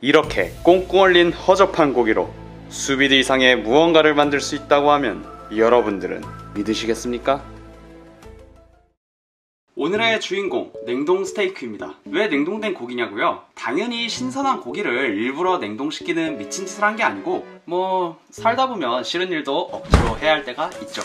이렇게 꽁꽁 얼린 허접한 고기로 수비드 이상의 무언가를 만들 수 있다고 하면 여러분들은 믿으시겠습니까? 오늘의 주인공 냉동 스테이크입니다. 왜 냉동된 고기냐고요? 당연히 신선한 고기를 일부러 냉동시키는 미친 짓을 한 게 아니고 뭐 살다 보면 싫은 일도 억지로 해야 할 때가 있죠.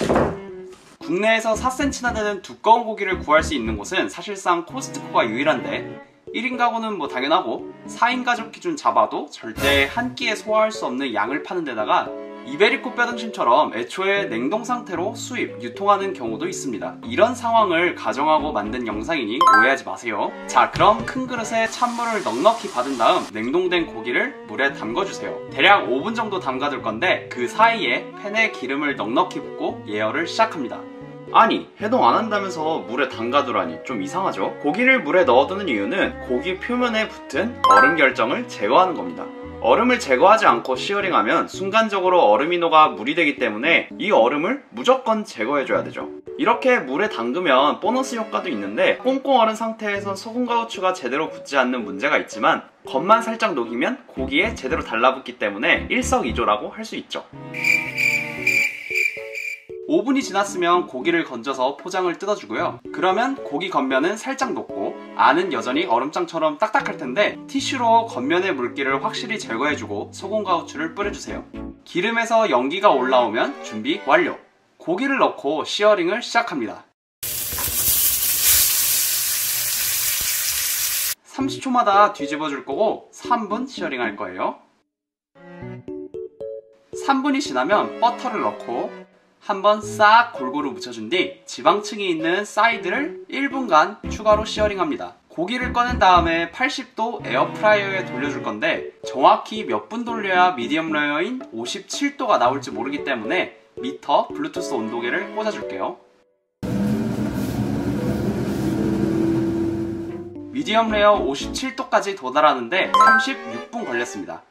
국내에서 4cm나 되는 두꺼운 고기를 구할 수 있는 곳은 사실상 코스트코가 유일한데 1인 가구는 뭐 당연하고 4인 가족 기준 잡아도 절대 한 끼에 소화할 수 없는 양을 파는 데다가 이베리코 뼈등심처럼 애초에 냉동 상태로 수입, 유통하는 경우도 있습니다. 이런 상황을 가정하고 만든 영상이니 오해하지 마세요. 자, 그럼 큰 그릇에 찬물을 넉넉히 받은 다음 냉동된 고기를 물에 담궈주세요. 대략 5분 정도 담가둘 건데 그 사이에 팬에 기름을 넉넉히 붓고 예열을 시작합니다. 아니 해동 안 한다면서 물에 담가두라니 좀 이상하죠? 고기를 물에 넣어두는 이유는 고기 표면에 붙은 얼음 결정을 제거하는 겁니다. 얼음을 제거하지 않고 시어링하면 순간적으로 얼음이 녹아 물이 되기 때문에 이 얼음을 무조건 제거해줘야 되죠. 이렇게 물에 담그면 보너스 효과도 있는데 꽁꽁 얼은 상태에선 소금과 후추가 제대로 붙지 않는 문제가 있지만 겉만 살짝 녹이면 고기에 제대로 달라붙기 때문에 일석이조라고 할 수 있죠. 5분이 지났으면 고기를 건져서 포장을 뜯어주고요. 그러면 고기 겉면은 살짝 녹고 안은 여전히 얼음장처럼 딱딱할 텐데 티슈로 겉면의 물기를 확실히 제거해주고 소금과 후추를 뿌려주세요. 기름에서 연기가 올라오면 준비 완료! 고기를 넣고 searing을 시작합니다. 30초마다 뒤집어 줄 거고 3분 searing 할 거예요. 3분이 지나면 버터를 넣고 한번 싹 골고루 묻혀준 뒤 지방층이 있는 사이드를 1분간 추가로 searing합니다. 고기를 꺼낸 다음에 80도 에어프라이어에 돌려줄 건데 정확히 몇 분 돌려야 미디엄 레어인 57도가 나올지 모르기 때문에 MEATER 블루투스 온도계를 꽂아줄게요. 미디엄 레어 57도까지 도달하는데 36분 걸렸습니다.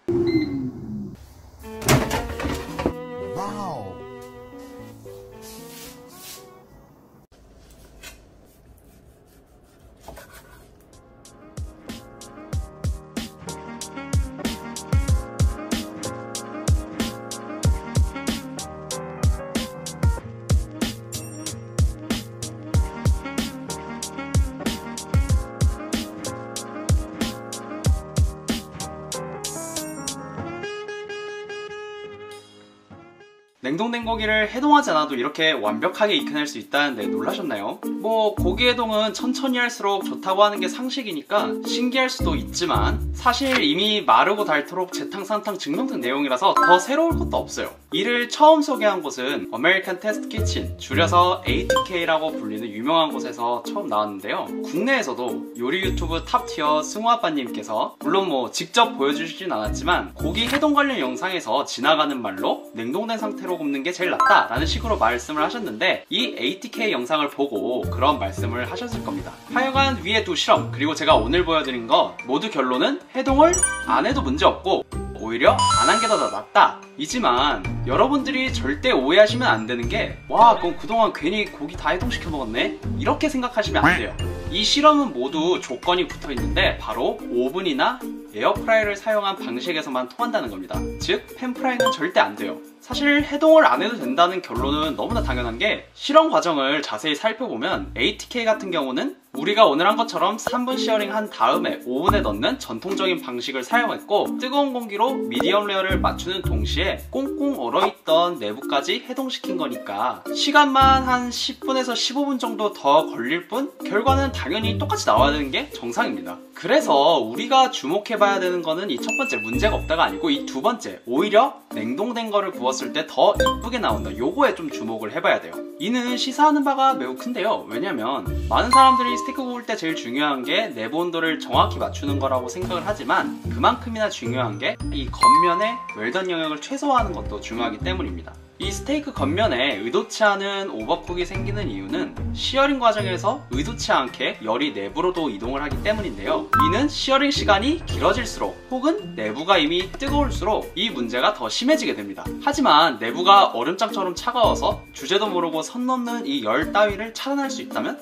냉동된 고기를 해동하지 않아도 이렇게 완벽하게 익혀낼 수 있다는데 놀라셨나요? 뭐 고기 해동은 천천히 할수록 좋다고 하는 게 상식이니까 신기할 수도 있지만 사실 이미 마르고 닳도록 재탕삼탕 증명된 내용이라서 더 새로울 것도 없어요 이를 처음 소개한 곳은 American Test Kitchen 줄여서 ATK라고 불리는 유명한 곳에서 처음 나왔는데요 국내에서도 요리 유튜브 top tier 승우아빠님께서 물론 뭐 직접 보여주시진 않았지만 고기 해동 관련 영상에서 지나가는 말로 냉동된 상태로 로 굽는 게 제일 낫다 라는 식으로 말씀을 하셨는데 이 ATK 영상을 보고 그런 말씀을 하셨을 겁니다. 하여간 위에 두 실험 그리고 제가 오늘 보여드린 거 모두 결론은 해동을 안 해도 문제없고 오히려 안 한 게 더 낫다. 이지만 여러분들이 절대 오해하시면 안 되는 게 와 그럼 그동안 괜히 고기 다 해동시켜 먹었네? 이렇게 생각하시면 안 돼요. 이 실험은 모두 조건이 붙어 있는데 바로 오븐이나 에어프라이어를 사용한 방식에서만 통한다는 겁니다. 즉 pan fry는 절대 안 돼요 사실 해동을 안 해도 된다는 결론은 너무나 당연한 게 실험 과정을 자세히 살펴보면 ATK 같은 경우는 우리가 오늘 한 것처럼 3분 searing 한 다음에 오븐에 넣는 전통적인 방식을 사용했고 뜨거운 공기로 미디엄 레어를 맞추는 동시에 꽁꽁 얼어있던 내부까지 해동시킨 거니까 시간만 한 10분에서 15분 정도 더 걸릴 뿐 결과는 당연히 똑같이 나와야 되는 게 정상입니다. 그래서 우리가 주목해봐야 되는 거는 이 첫 번째 문제가 없다가 아니고 이 두 번째 오히려 냉동된 거를 구웠을 때 더 이쁘게 나온다. 요거에 좀 주목을 해봐야 돼요. 이는 시사하는 바가 매우 큰데요. 왜냐면 많은 사람들이 스테이크 구울 때 제일 중요한 게 내부 온도를 정확히 맞추는 거라고 생각을 하지만 그만큼이나 중요한 게 이 겉면의 웰던 영역을 최소화하는 것도 중요하기 때문입니다. 이 스테이크 겉면에 의도치 않은 overcook이 생기는 이유는 searing 과정에서 의도치 않게 열이 내부로도 이동을 하기 때문인데요. 이는 searing 시간이 길어질수록 혹은 내부가 이미 뜨거울수록 이 문제가 더 심해지게 됩니다. 하지만 내부가 얼음장처럼 차가워서 주제도 모르고 선 넘는 이 열 따위를 차단할 수 있다면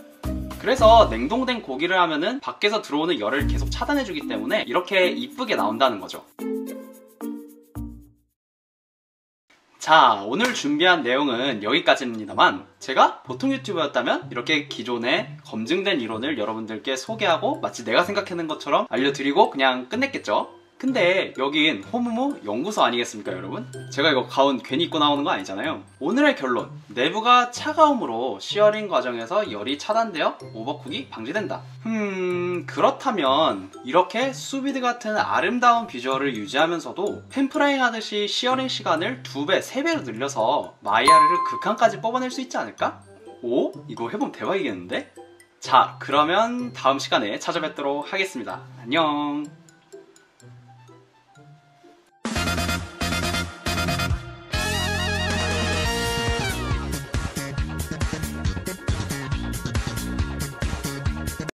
그래서 냉동된 고기를 하면은 밖에서 들어오는 열을 계속 차단해주기 때문에 이렇게 이쁘게 나온다는 거죠. 자, 오늘 준비한 내용은 여기까지입니다만 제가 보통 유튜버였다면 이렇게 기존에 검증된 이론을 여러분들께 소개하고 마치 내가 생각하는 것처럼 알려드리고 그냥 끝냈겠죠? 근데 여긴 호무무 연구소 아니겠습니까 여러분? 제가 이거 가운 괜히 입고 나오는 거 아니잖아요 오늘의 결론 내부가 차가움으로 시어링 과정에서 열이 차단되어 오버쿡이 방지된다 음... 그렇다면 이렇게 수비드 같은 아름다운 비주얼을 유지하면서도 팬프라잉 하듯이 시어링 시간을 2배, 3배로 늘려서 마이야르를 극한까지 뽑아낼 수 있지 않을까? 오? 이거 해보면 대박이겠는데? 자 그러면 다음 시간에 찾아뵙도록 하겠습니다 안녕